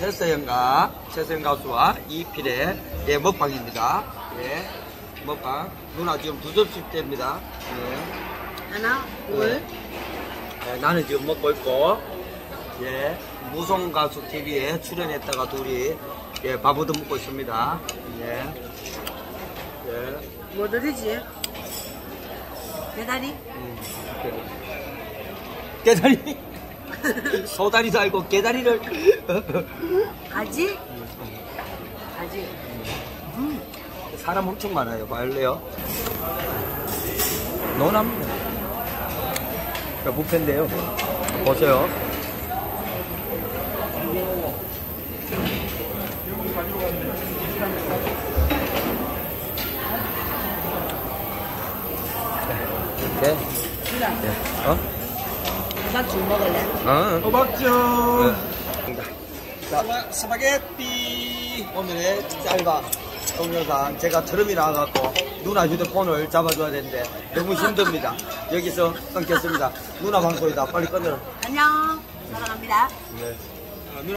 최서영과 최서영 가수와 이필의 예, 먹방입니다. 예, 먹방. 누나 지금 두 접시째입니다. 예. 하나, 둘, 예, 나는 지금 먹고 있고, 예, 무송 가수 TV에 출연했다가 둘이 예, 밥을 도 먹고 있습니다. 예, 예, 뭐 드리지? 대다리? 음, 깨다리. 소다리도 알고 깨다리를. 가지? 가지. 사람 엄청 많아요. 말래요. 논합니다. 자, 뷔페인데요. 보세요. 네. 이렇게. 네. 어? 호박죽 먹을래? 어. 호박죽 자, 스파게티 오늘의 짤바 동영상 제가 트림이 나와갖고 누나 휴대폰을 잡아줘야 되는데 너무 힘듭니다 여기서 끊겠습니다 누나 방송이다 빨리 끊어라 안녕. 사랑합니다. 네.